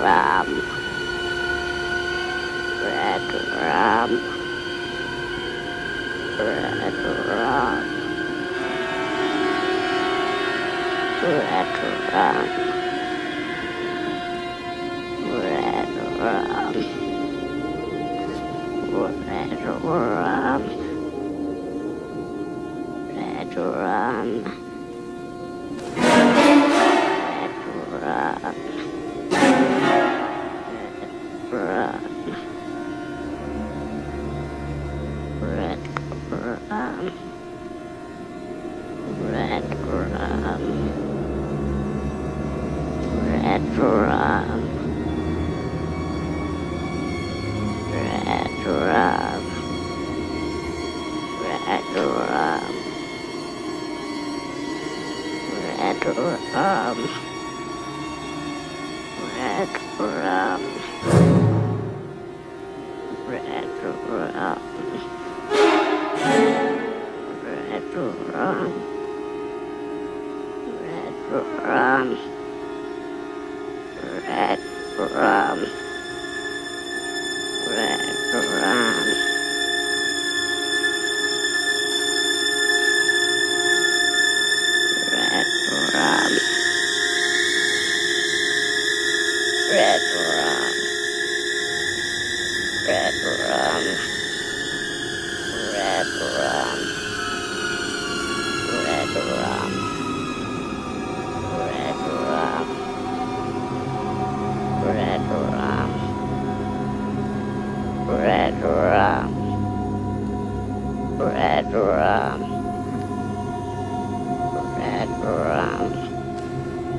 rum. Red rum. Red rum. Red rum. Red rum. Red rum. Red rum. Rob. Red rum, Red rum, Red rum, Red rum, Red rum, Red rum, Red rum. Ram. Red Ram. Red Ram. Red Ram.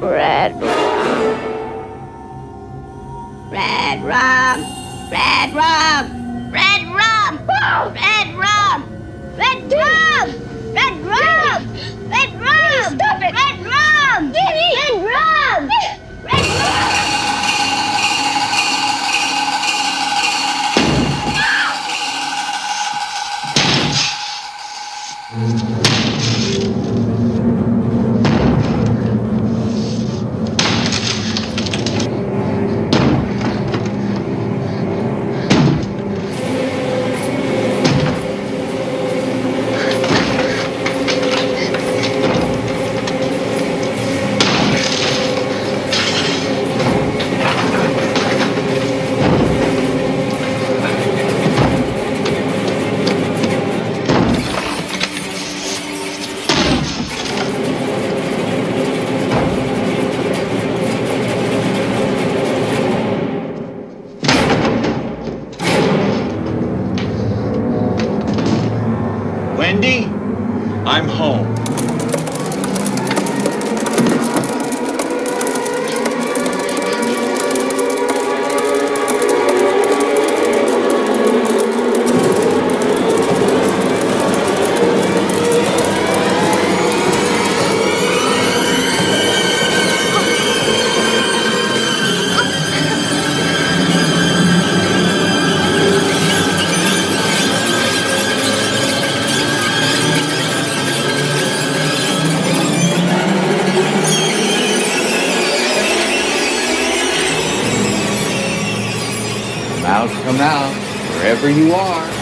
Red rum. Red rum. Red rum. Red rum. Red rum. Red rum. Red rum. Red rum. Stop it. Red rum. Get it. Red rum. Red rum. I'm home. Out come out, wherever you are.